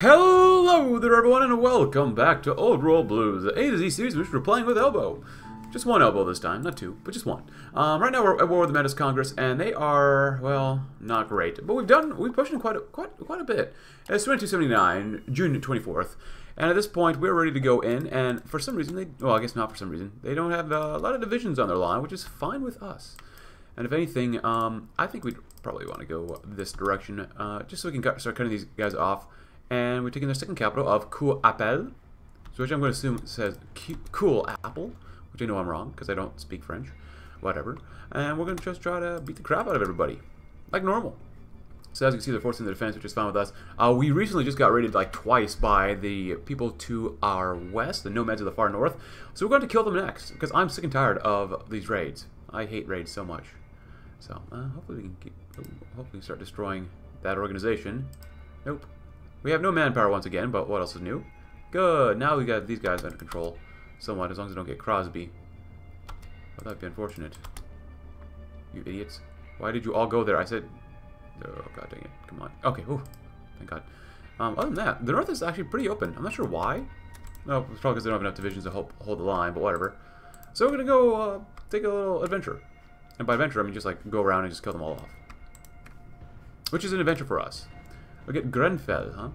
Hello there everyone and welcome back to Old World Blues, the A to Z series which we're playing with Elbo. Just one elbow this time, not two, but just one. Um, right now we're at war with the Menace Congress, and they are, well, not great. But we've done, we've pushed them quite a, quite, quite a bit. It's 2279, June 24th, and at this point we're ready to go in, and for some reason, they, well, I guess not for some reason, they don't have a lot of divisions on their line, which is fine with us. And if anything, um, I think we'd probably want to go this direction, uh, just so we can start cutting these guys off. And we're taking the second capital of Qu'Appelle, which I'm going to assume says Cool Apple, which I know I'm wrong because I don't speak French. Whatever. And we're going to just try to beat the crap out of everybody, like normal. So as you can see, they're forcing the defense, which is fine with us. Uh, we recently just got raided like twice by the people to our west, the nomads of the far north. So we're going to kill them next, because I'm sick and tired of these raids. I hate raids so much. So uh, hopefully we can keep, hopefully start destroying that organization. Nope. We have no manpower once again, but what else is new? Good, now we got these guys under control somewhat, as long as they don't get Crosby. Well, that'd be unfortunate. You idiots. Why did you all go there? I said... Oh, god dang it. Come on. Okay, ooh. Thank god. Um, other than that, the north is actually pretty open. I'm not sure why. No, it's probably because they don't have enough divisions to hold, hold the line, but whatever. So we're going to go uh, take a little adventure. And by adventure, I mean just like go around and just kill them all off. Which is an adventure for us. Look at Grenfell, huh?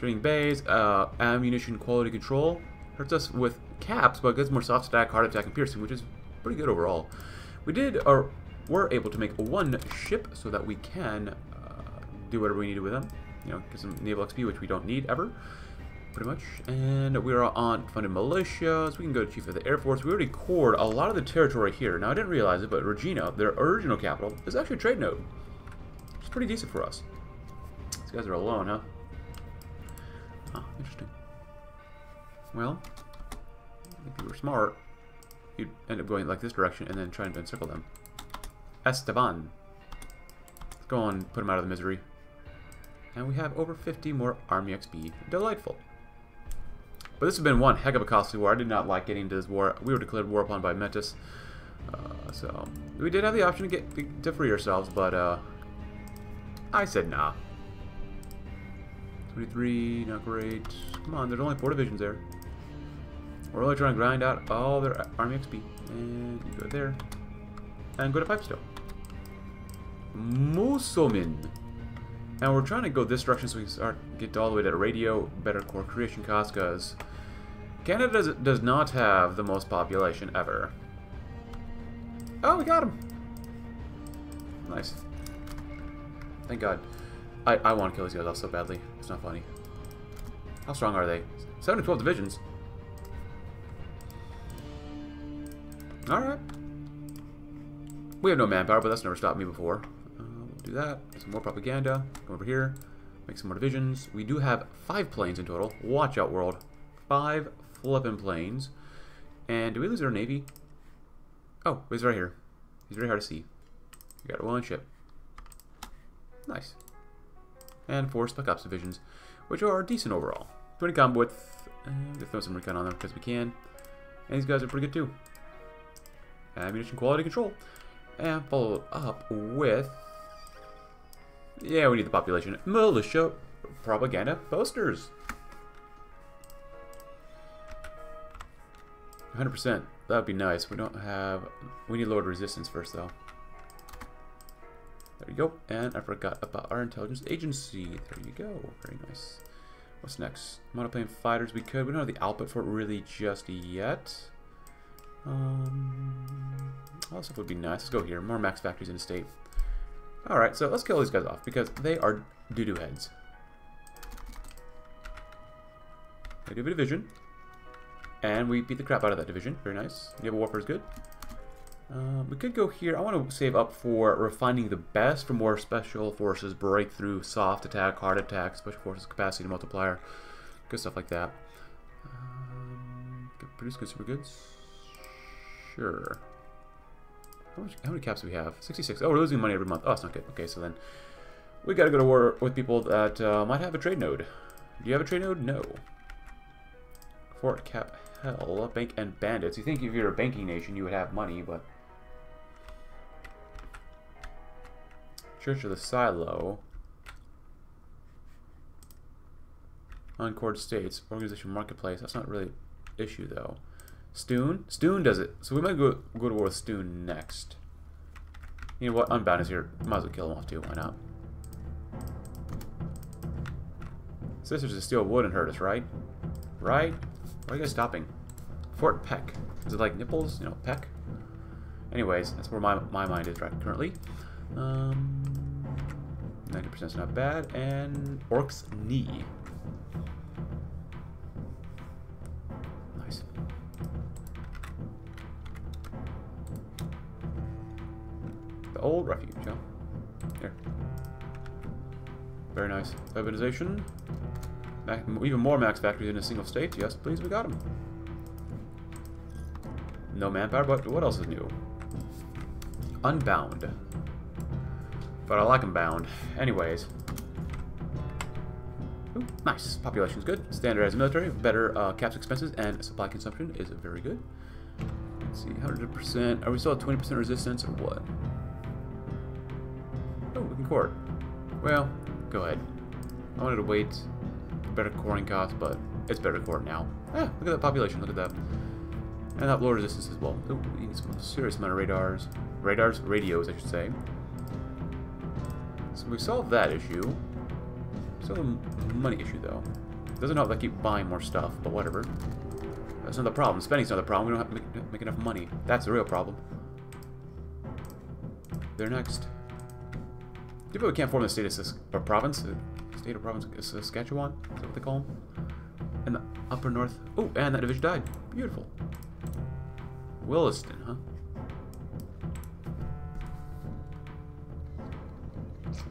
Training bays, uh, ammunition quality control. Hurts us with caps, but gets more soft attack, hard attack, and piercing, which is pretty good overall. We did, or were able to make one ship so that we can uh, do whatever we needed with them. You know, get some naval XP, which we don't need ever, pretty much. And we are on funded militias. we can go to Chief of the Air Force. We already cored a lot of the territory here. Now, I didn't realize it, but Regina, their original capital, is actually a trade node. It's pretty decent for us. Guys are alone, huh? Huh, interesting. Well, if you were smart, you'd end up going like this direction and then trying to encircle them. Estevan. Let's go on put him out of the misery. And we have over 50 more Army XP. Delightful. But this has been one heck of a costly war. I did not like getting into this war. We were declared war upon by Mentis. Uh, so, we did have the option to get to free ourselves, but uh, I said nah. 23, not great. Come on, there's only four divisions there. We're only trying to grind out all their army XP. And go there. And go to Pipestone. Moosomin. And we're trying to go this direction so we can start get all the way to the radio, better core creation cost, because Canada does, does not have the most population ever. Oh, we got him! Nice. Thank God. I, I want to kill these guys off so badly. It's not funny. How strong are they? 7 to 12 divisions. Alright. We have no manpower, but that's never stopped me before. Uh, we'll do that. Some more propaganda. Come over here. Make some more divisions. We do have five planes in total. Watch out, world. Five flippin' planes. And do we lose our navy? Oh, he's right here. He's very hard to see. We got one ship. Nice and four Spec Ops divisions, which are decent overall. 20 combo width, and uh, we throw some recon on them because we can. And these guys are pretty good too. Ammunition quality control. And followed up with... Yeah, we need the population. Militia propaganda posters. 100%. That would be nice. We don't have... We need lowered resistance first, though. There you go. And I forgot about our intelligence agency. There you go. Very nice. What's next? Monoplane fighters. We could. We don't have the output for it really just yet. Um, all would be nice. Let's go here. More max factories in the state. Alright, so let's kill these guys off because they are doo-doo heads. They do a division. And we beat the crap out of that division. Very nice. Naval warfare is good. Uh, we could go here. I want to save up for refining the best for more special forces, breakthrough, soft attack, hard attack, special forces capacity multiplier, good stuff like that. Um, produce good super goods. Sure. How, much, how many caps do we have? 66. Oh, we're losing money every month. Oh, that's not good. Okay, so then we got to go to war with people that uh, might have a trade node. Do you have a trade node? No. Fort Cap Hell, Bank and Bandits. You think if you're a banking nation, you would have money, but Church of the Silo. Uncored states. Organization marketplace. That's not really issue though. Stoon? Stoon does it. So we might go go to war with Stoon next. You know what? Unbound is here. Might as well kill him off too. Why not? Sisters to Steel wouldn't hurt us, right? Right? Why are you guys stopping? Fort Peck. Is it like nipples? You know, Peck? Anyways, that's where my, my mind is right currently. Um, 90% is not bad. And Orc's Knee. Nice. The old refuge, huh? Here. Very nice. Urbanization. even more max factories in a single state. Yes, please, we got them. No manpower, but what else is new? Unbound. But I like them bound. Anyways. Ooh, nice. Population's good. Standardized military. Better uh, caps expenses and supply consumption is very good. Let's see. 100%. Are we still at 20% resistance or what? Oh, we can court. Well, go ahead. I wanted to wait. Better coring cost, but it's better court now. Ah, look at that population. Look at that. And that low resistance as well. Ooh, we need some serious amount of radars. Radars? Radios, I should say. So we solved that issue. Still a money issue, though. Doesn't help that I keep buying more stuff, but whatever. That's not the problem. Spending's not the problem. We don't make, make enough money. That's the real problem. They're next. People can't form the state of or province. Uh, state of province uh, Saskatchewan. Is that what they call them? In the upper north. Oh, and that division died. Beautiful. Williston, huh?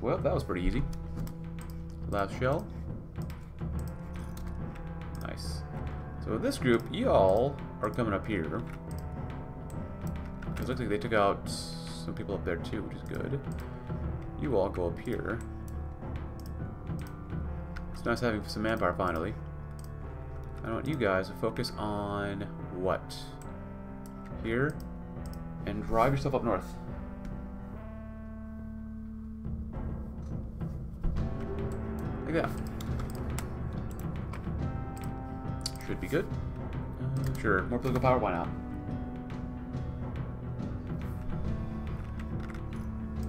Well, that was pretty easy. Last shell. Nice. So this group, y'all are coming up here. It looks like they took out some people up there too, which is good. You all go up here. It's nice having some manpower finally. I want you guys to focus on what? Here. And drive yourself up north. That. Should be good. Uh, sure, more political power, why not?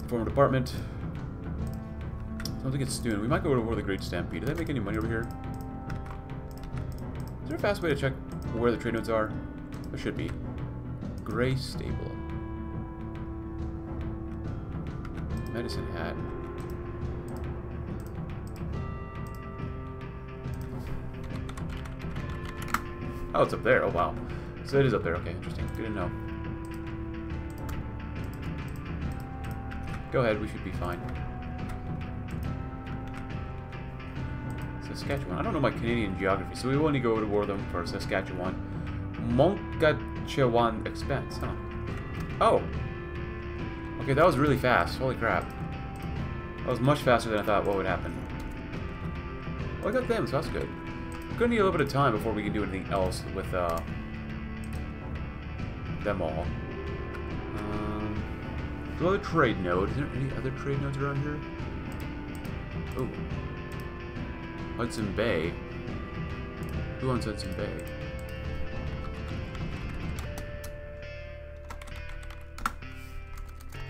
Former department. I don't think it's Stoon. We might go of the Great Stampede. Do they make any money over here? Is there a fast way to check where the trade nodes are? There should be. Gray Stable. Medicine Hat. Oh, it's up there. Oh, wow. So it is up there. Okay, interesting. Good to know. Go ahead. We should be fine. Saskatchewan. I don't know my Canadian geography, so we will to go to war them for Saskatchewan. Montcatchewan expense, huh? Oh. Okay, that was really fast. Holy crap. That was much faster than I thought what would happen. Well, I got them, so that's good. Gonna need a little bit of time before we can do anything else with uh, them all. Um, other trade node. Is there any other trade nodes around here? Oh, Hudson Bay. Who owns Hudson Bay?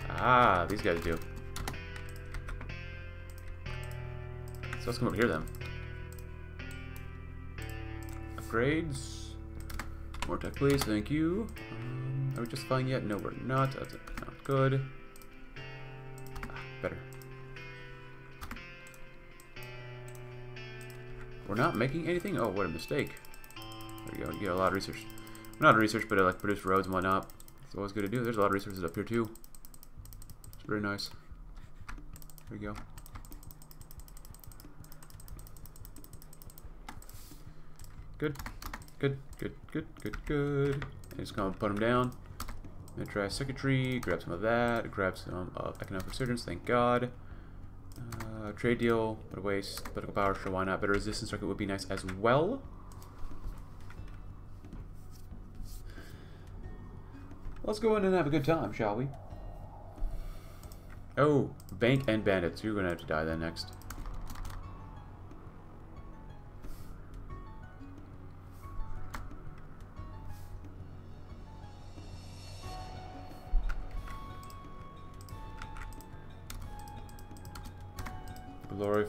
Ah, these guys do. So let's come over here then. Upgrades. More tech, please. Thank you. Um, are we just fine yet? No, we're not. That's not good. Ah, better. We're not making anything? Oh, what a mistake. There you go. You get a lot of research. Not research, but uh, like produce roads and whatnot. It's always good to do. There's a lot of resources up here too. It's very nice. There you go. Good. Good, good, good, good, good. And just gonna put them down. And try circuitry, grab some of that, grab some of economic resurgence, thank God. Uh, trade deal, but a waste, political power, sure, why not? Better resistance circuit would be nice as well. Let's go in and have a good time, shall we? Oh, bank and bandits. You're gonna have to die then next.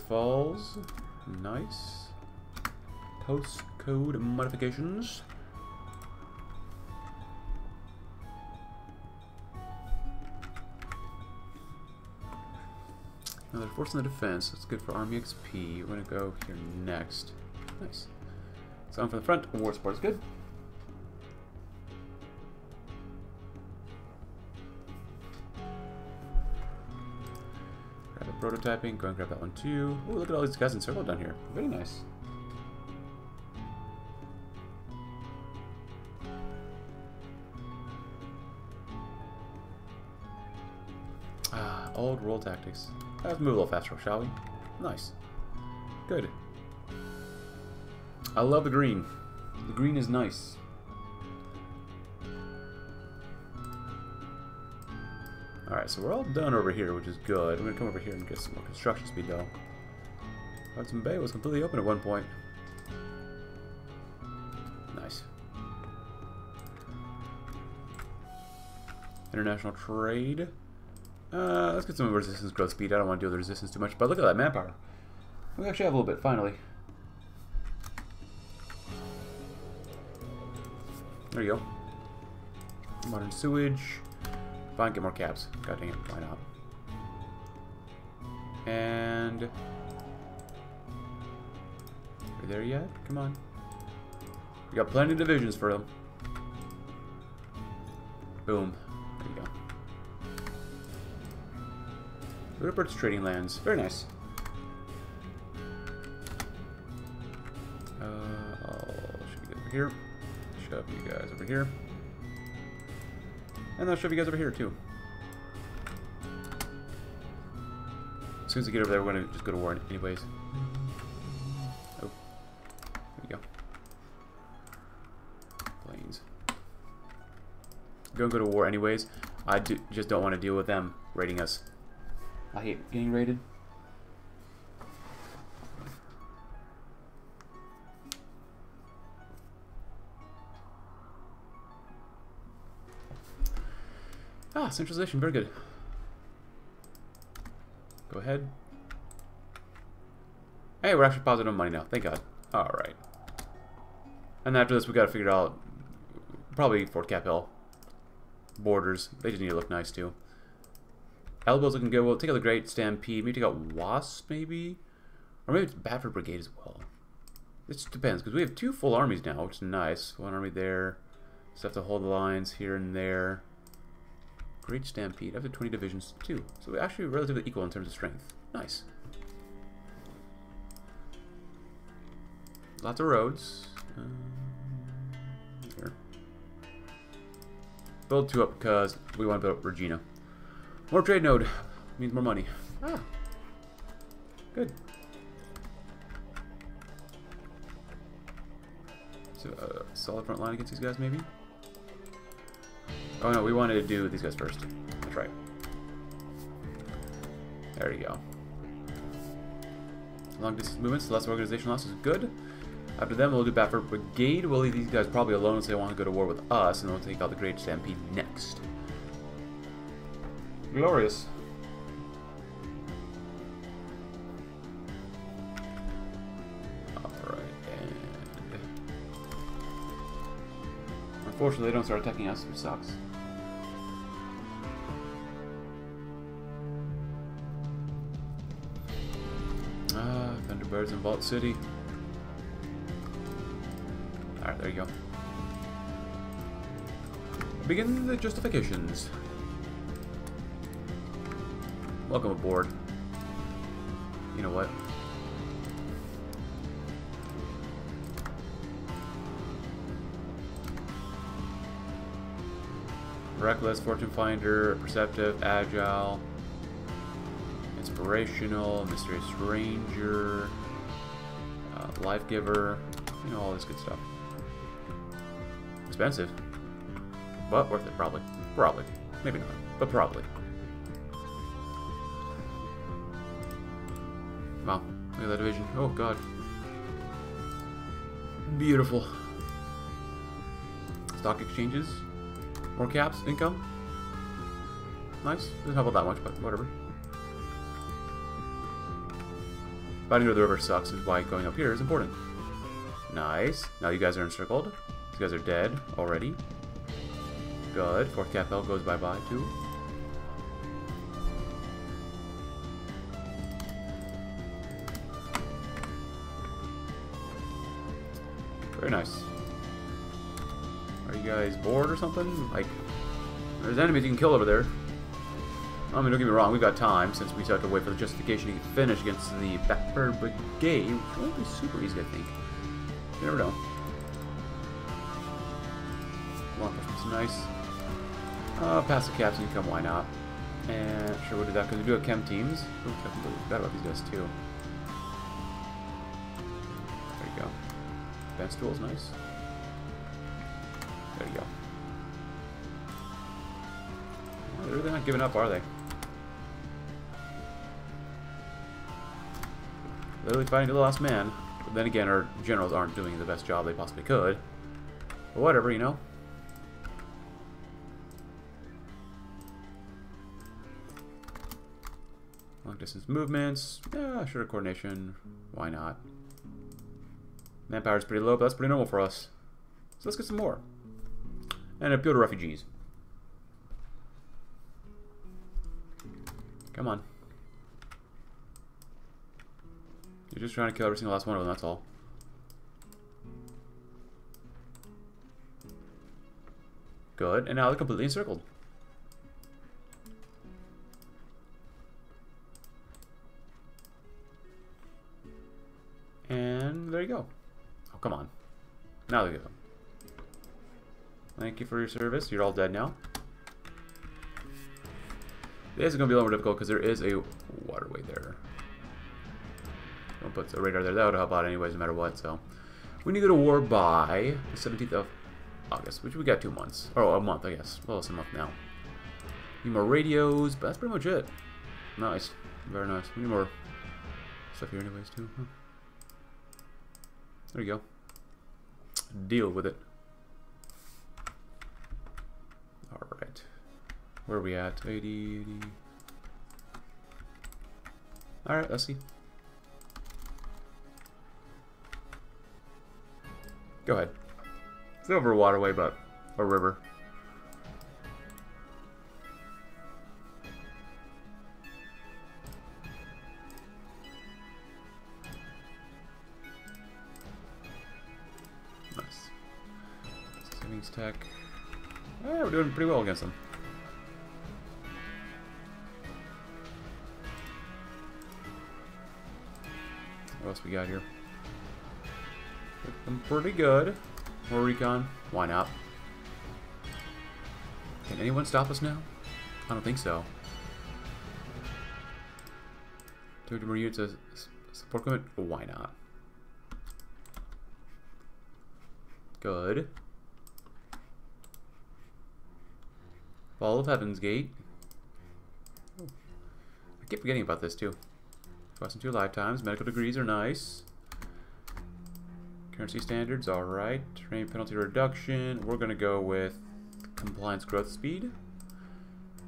Falls. Nice. Postcode modifications. Now they're forcing the defense. That's good for Army XP. We're to go here next. Nice. So I'm from the front. War support is good. Prototyping. Go and grab that one too. Oh, look at all these guys in circle down here. Very nice. Ah, old roll tactics. Let's move a little faster, shall we? Nice. Good. I love the green. The green is nice. Alright, so we're all done over here, which is good. I'm going to come over here and get some more construction speed, though. Hudson Bay was completely open at one point. Nice. International trade. Uh, let's get some resistance growth speed. I don't want to deal with resistance too much, but look at that manpower. We actually have a little bit, finally. There you go. Modern sewage. Fine, get more caps. God dang it, why not? And... Are there yet? Come on. We got plenty of divisions for them. Boom. There you go. Rupert's trading lands. Very nice. Uh, I'll shove you over here. Shove you guys over here. And I'll shove you guys over here, too. As soon as we get over there, we're going to just go to war anyways. Oh. There we go. Planes. Gonna go to war anyways. I do, just don't want to deal with them raiding us. I hate getting raided. Ah, centralization, very good. Go ahead. Hey, we're actually positive on money now, thank god. Alright. And after this, we gotta figure out probably Fort Qu'Appelle. Borders. They just need to look nice too. Elbo's looking good. We'll take out the Great Stampede. Maybe take out Wasp, maybe? Or maybe it's Battleford Brigade as well. It just depends, because we have two full armies now, which is nice. One army there. Just have to hold the lines here and there. Great Stampede. Up to 20 divisions, too. So we're actually relatively equal in terms of strength. Nice. Lots of roads. Um, here. Build two up because we want to build Regina. More trade node means more money. Ah. Good. So, uh, solid front line against these guys, maybe? Oh no, we wanted to do these guys first. That's right. There you go. Long distance movements, less organization loss is good. After them, we'll do Battleford Brigade. We'll leave these guys probably alone so they want to go to war with us, and then we'll take out the Great Stampede next. Glorious. Unfortunately, they don't start attacking us, which sucks. Ah, Thunderbirds in Vault City. Alright, there you go. Begin the justifications. Welcome aboard. You know what? Reckless, Fortune Finder, Perceptive, Agile, Inspirational, Mysterious Ranger, uh, Life Giver, you know, all this good stuff. Expensive, but worth it, probably. Probably. Maybe not, but probably. Wow, look at that division. Oh, God. Beautiful. Stock exchanges. More caps, income. Nice. Doesn't help out that much, but whatever. Fighting near the river sucks, is why going up here is important. Nice. Now you guys are encircled. These guys are dead already. Good. Fourth Capel goes bye-bye, too. Very nice. Bored or something? Like, there's enemies you can kill over there. I mean, don't get me wrong, we've got time, since we still have to wait for the justification to finish against the Blackbird Brigade, which won't be super easy, I think. You never know. Enforcement's nice. Uh, pass the caps captain come, why not? And sure, we'll do that, because we do have chem teams. Ooh, I completely forgot about these guys, too. There you go. Advanced tool's nice. There you go. They're really not giving up, are they? Literally fighting to the last man. But then again, our generals aren't doing the best job they possibly could. But whatever, you know. Long distance movements. Yeah, sure, coordination. Why not? Manpower is pretty low, but that's pretty normal for us. So let's get some more. And appeal to refugees. Come on. You're just trying to kill every single last one of them, that's all. Good, and now they're completely encircled. And there you go. Oh, come on. Now they go. Thank you for your service. You're all dead now. This is going to be a little more difficult because there is a waterway there. Don't put a radar there. That would help out anyways, no matter what. So we need to go to war by the 17th of August, which we got two months. Or a month, I guess. Well, it's a month now. Need more radios, but that's pretty much it. Nice. Very nice. We need more stuff here anyways, too. Huh. There you go. Deal with it. Alright. Where are we at? 80, 80. Alright, let's see. Go ahead. It's over a waterway, but a river. Nice. Savings tech. We're doing pretty well against them. What else we got here? Looking pretty good. More recon. Why not? Can anyone stop us now? I don't think so. 30 more units of support equipment? Why not? Good. Fall of Heaven's Gate. I keep forgetting about this too. Lasting two lifetimes. Medical degrees are nice. Currency standards, alright. Terrain penalty reduction. We're going to go with compliance growth speed.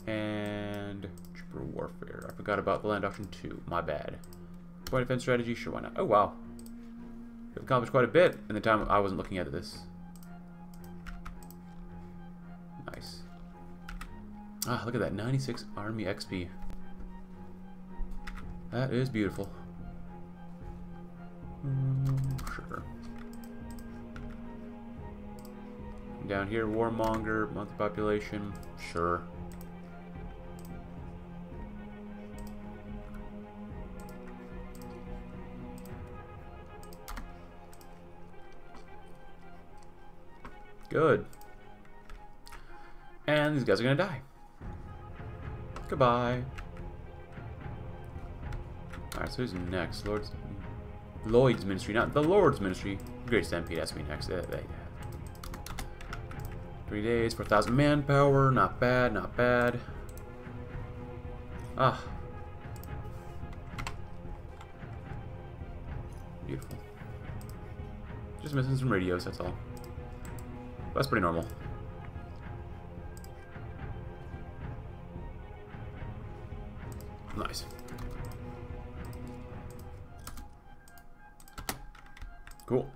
And trooper warfare. I forgot about the land option 2. My bad. Point defense strategy? Sure, why not? Oh, wow. We've accomplished quite a bit in the time I wasn't looking at this. Ah, look at that. 96 Army XP. That is beautiful. Mm, sure. Down here, Warmonger, monthly population, sure. Good. And these guys are gonna die. Goodbye. Alright, so who's next? Lord's Lloyd's Ministry, not the Lord's Ministry. Great Stampede to be next. Uh, Three days, 4,000 manpower. Not bad, not bad. Ah. Beautiful. Just missing some radios, that's all. That's pretty normal.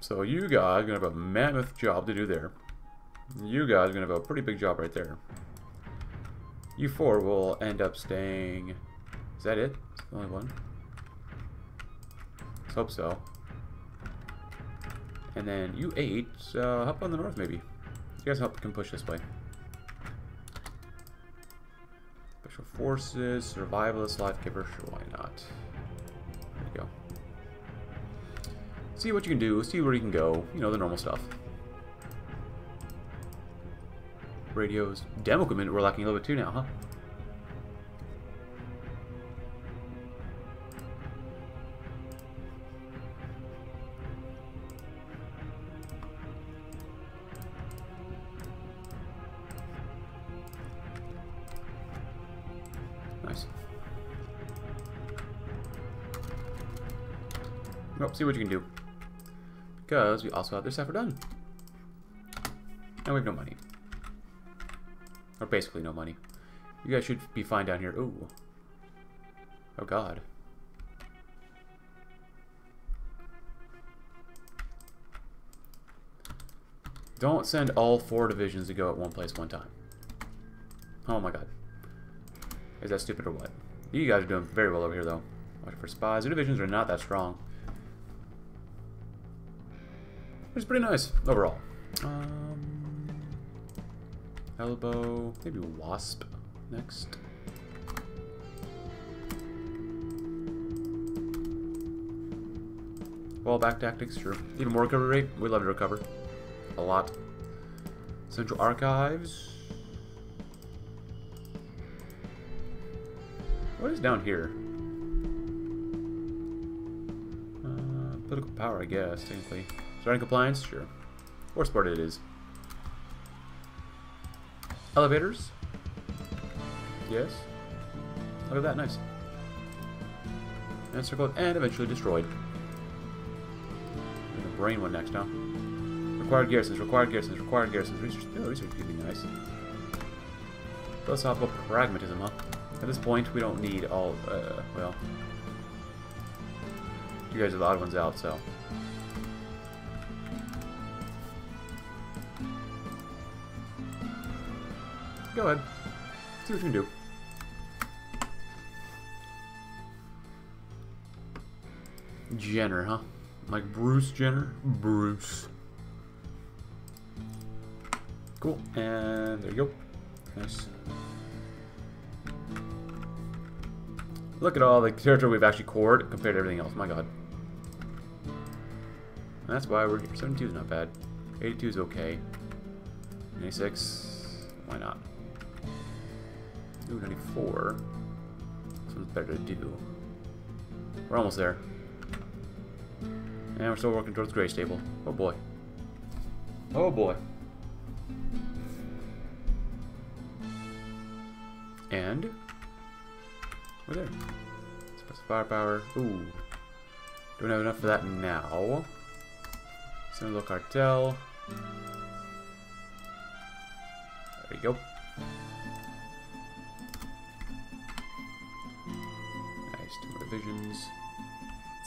So you guys are going to have a mammoth job to do there. You guys are going to have a pretty big job right there. You four will end up staying... Is that it? It's the only one? Let's hope so. And then you eight, uh, up on the north maybe. You guys help can push this way. Special forces, survivalist, life giver, sure why not. See what you can do, see where you can go, you know, the normal stuff. Radios. Demo equipment, we're lacking a little bit too now, huh? See what you can do. Because we also have this effort done. And we have no money. Or basically no money. You guys should be fine down here. Ooh. Oh god. Don't send all four divisions to go at one place one time. Oh my god. Is that stupid or what? You guys are doing very well over here though. Watch for spies. The divisions are not that strong. It's pretty nice overall. Um, elbow, maybe wasp next. Well, back tactics, sure. Even more recovery rate. We love to recover. A lot. Central Archives. What is down here? Uh, political power, I guess, technically. Starting compliance? Sure. Or sport it is. Elevators? Yes. Look at that, nice. And circled and eventually destroyed. And the brain one next now. Required garrisons, required garrisons, required garrisons. Research, oh, research could be nice. Philosophical pragmatism, huh? At this point, we don't need all, uh, well... You guys are the odd ones out, so... Go ahead. See what you can do. Jenner, huh? Like Bruce Jenner? Bruce. Cool. And there you go. Nice. Look at all the territory we've actually cored compared to everything else. My god. That's why we're here. 72 is not bad. 82 is okay. 96. Why not? Ooh, 94. Something's better to do. We're almost there. And we're still working towards Grey Stable. Oh boy. Oh boy. And we're there. Suppress firepower. Ooh. Don't have enough for that now. Sinaloa cartel. There you go.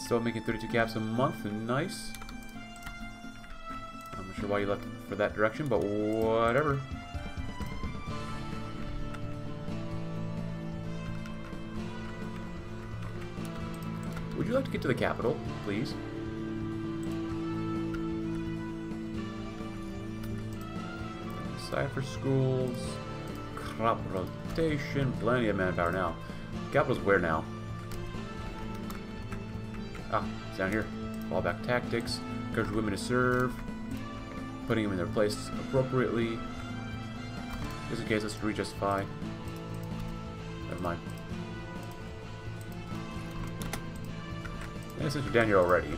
Still making 32 caps a month, nice. I'm not sure why you left for that direction, but whatever. Would you like to get to the capital, please? Cipher schools, crop rotation, plenty of manpower now. Capital's where now? Ah, it's down here. Fallback tactics. Encourage women to serve. Putting them in their place appropriately. Just in case, let's re-justify. Never mind. Yeah, since we're down here already.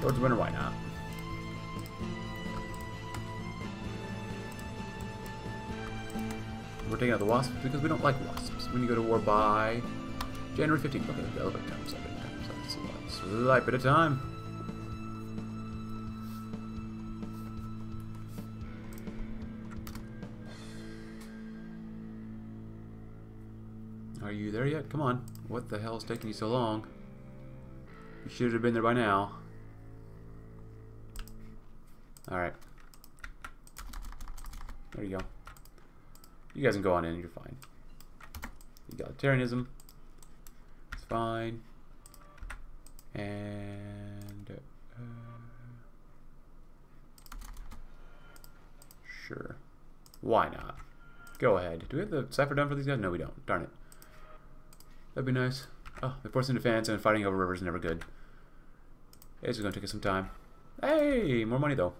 Towards winter, why not? Taking out the wasps because we don't like wasps. When you go to war by January 15th. Okay, a little bit of time, it's a slight bit of time. Are you there yet? Come on. What the hell is taking you so long? You should have been there by now. Alright. There you go. You guys can go on in, you're fine. Egalitarianism. It's fine. And... Uh, sure. Why not? Go ahead. Do we have the cipher done for these guys? No, we don't. Darn it. That'd be nice. Oh, they're forcing defense and fighting over rivers is never good. It's going to take us some time. Hey, more money though.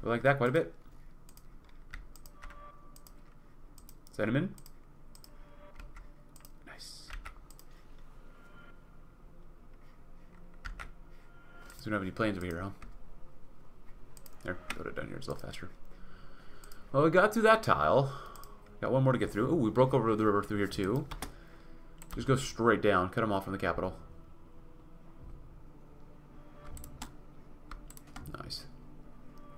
We like that quite a bit. Cinnamon. Nice. So we don't have any planes over here, huh? There, put it down here. It's a little faster. Well, we got through that tile. Got one more to get through. Oh, we broke over the river through here too. Just go straight down. Cut them off from the capital. Nice.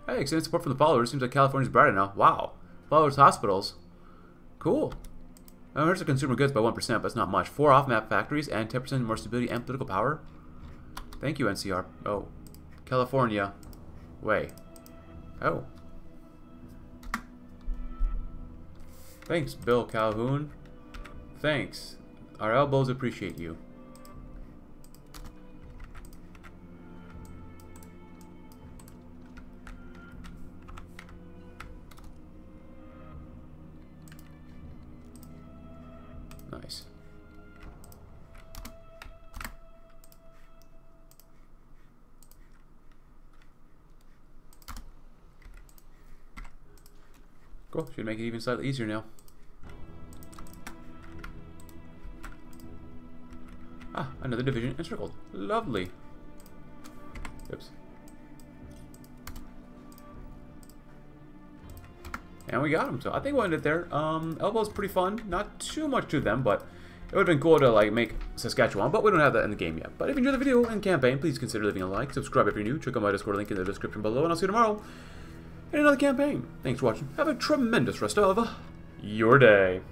Hey, extended support from the followers. Seems like California's brighter now. Wow. Followers hospitals. Cool. Oh, now, here's the consumer goods by 1%, but it's not much. Four off-map factories and 10% more stability and political power. Thank you, NCR. Oh. California. Way. Oh. Thanks, Bill Calhoun. Thanks. Our elbows appreciate you. Nice. Cool. Should make it even slightly easier now. Ah, another division encircled. Lovely. Oops. And we got him, so I think we'll end it there. Um, Elbo's pretty fun. Not too much to them, but it would have been cool to like make Saskatchewan, but we don't have that in the game yet. But if you enjoyed the video and campaign, please consider leaving a like, subscribe if you're new, check out my Discord link in the description below, and I'll see you tomorrow in another campaign. Thanks for watching. Have a tremendous rest of your day.